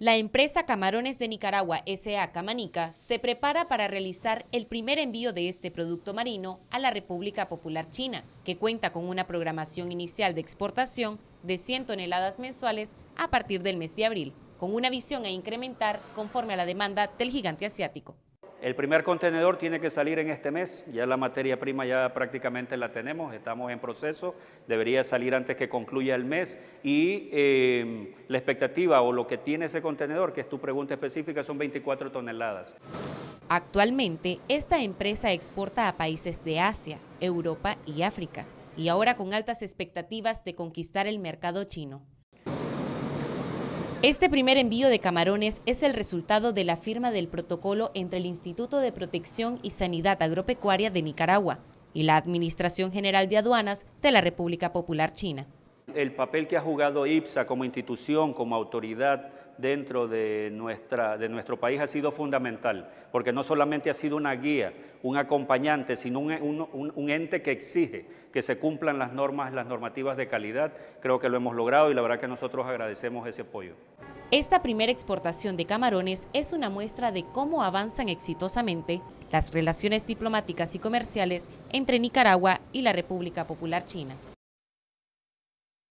La empresa Camarones de Nicaragua S.A. Camanica se prepara para realizar el primer envío de este producto marino a la República Popular China, que cuenta con una programación inicial de exportación de 100 toneladas mensuales a partir del mes de abril, con una visión a incrementar conforme a la demanda del gigante asiático. El primer contenedor tiene que salir en este mes, ya la materia prima ya prácticamente la tenemos, estamos en proceso, debería salir antes que concluya el mes y eh, la expectativa o lo que tiene ese contenedor, que es tu pregunta específica, son 24 toneladas. Actualmente, esta empresa exporta a países de Asia, Europa y África, y ahora con altas expectativas de conquistar el mercado chino. Este primer envío de camarones es el resultado de la firma del protocolo entre el Instituto de Protección y Sanidad Agropecuaria de Nicaragua y la Administración General de Aduanas de la República Popular China. El papel que ha jugado IPSA como institución, como autoridad dentro de, nuestro país ha sido fundamental, porque no solamente ha sido una guía, un acompañante, sino un, un, ente que exige que se cumplan las normas, las normativas de calidad. Creo que lo hemos logrado y la verdad que nosotros agradecemos ese apoyo. Esta primera exportación de camarones es una muestra de cómo avanzan exitosamente las relaciones diplomáticas y comerciales entre Nicaragua y la República Popular China.